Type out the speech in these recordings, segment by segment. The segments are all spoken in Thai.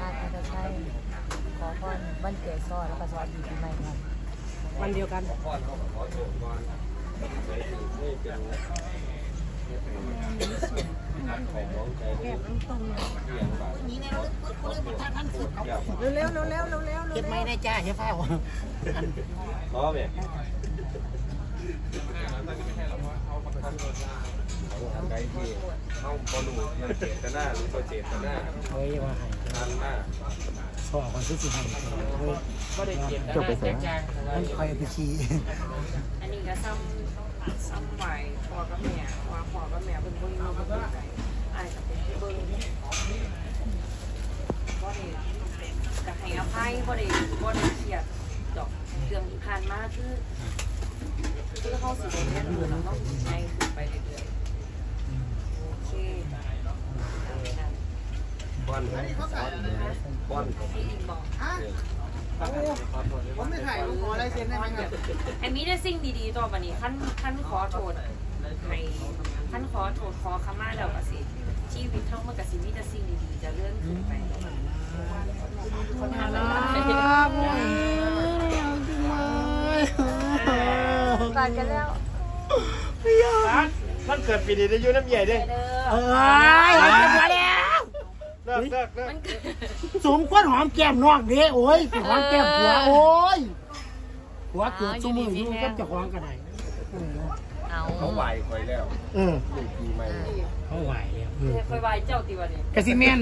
อาจจะใช่ขอพรวันเกิดซอแล้วก็สวัสดีปีใหม่ครับวันเดียวกันเร็วเร็วเร็วเร็วเร็วเร็วเก็บไม่ได้จ้าเฮ้ยเฝ้าเพราะแบบใครที่เข้าบอลูมันเจตนาหรือตัวเจตนาเฮ้ยว่าให้ทันมากสอบคนที่สิให้เฮ้ยจบไปเสร็จมันคอยไปขี่อันนี้ก็ซ้ำซ้ำไหวพอกับแม่ว่าพอกับแม่เป็นคนเราเป็นไก่อายกับเป็นเบิ้งบ่ได้กับให้อภัยบ่ได้บ่ได้เครียดดอกเรื่องที่ผ่านมาคือคือเขาสิได้เรียนรู้แล้วเขาสิใช้ขึ้นไปเรื่อย บอลบอลพี่อิงบอกผมไม่ถ่ายขออะไรเซ็นได้ไหมครับไอ้มีแต่สิ่งดีๆต่อไปนี้ขั้นขั้นขอโทษให้ขั้นขอโทษขอขมาแล้วก็สิชีวิตทั้งหมดก็สิมีแต่สิ่งดีๆจะเลื่อนขึ้นไปคนทำอะไรก่อนกันแล้วมันเกิดปีนี้ได้ยุ่น้ำใหญ่ด้วยเออ ยเฮ้ยมาแล้วเลิกเลิกเลิกมันเกิดสูงก้นหอมแก้มนอกเด้โอ้ยหอมแก้มผัวโอ้ยผัวเกิดชั่วโมงอยู่กับเจ้าของกันไหนเอาเขาไหวคอยแล้ว เออหนึ่งปีใหม่เขาไหวแล้วเออคอยไหวเจ้าตีวันนี้กระซิเมน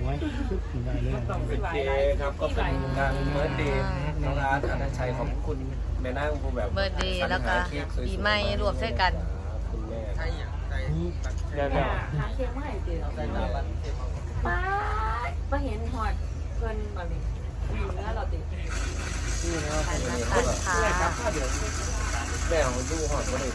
โอ้ยไหวเลยโอเคครับก็เป็นการเบิร์ดเดย์น้องอาร์ตอนันชัยขอบคุณแม่นั่งผู้แบบเบิร์ดเดย์แล้วก็ปีใหม่รวมด้วยกันคุณแม่หาเทียมไม่เจอ ป้าป้าเห็นหอดเพื่อนมาดิอยู่เนื้อเราติการนะคะแม่ของดูหอดก็เลย